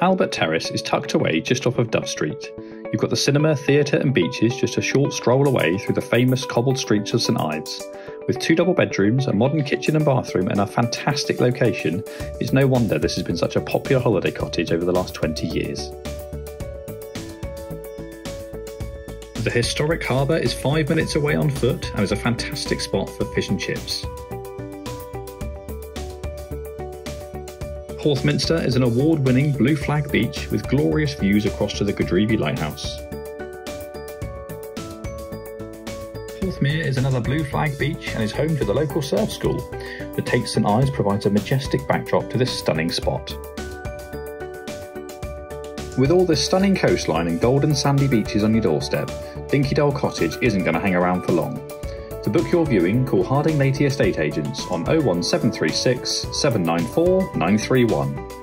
Albert Terrace is tucked away just off of Dove Street. You've got the cinema, theatre, and beaches just a short stroll away through the famous cobbled streets of St Ives. With two double bedrooms, a modern kitchen and bathroom, and a fantastic location, it's no wonder this has been such a popular holiday cottage over the last 20 years. The historic harbour is five minutes away on foot and is a fantastic spot for fish and chips. Porthminster is an award winning blue flag beach with glorious views across to the Godrevy Lighthouse. Porthmeor is another blue flag beach and is home to the local surf school. The Tate St Ives provides a majestic backdrop to this stunning spot. With all this stunning coastline and golden sandy beaches on your doorstep, Dinky Doll Cottage isn't going to hang around for long. To book your viewing, call Harding Laity Estate Agents on 01736 794 931.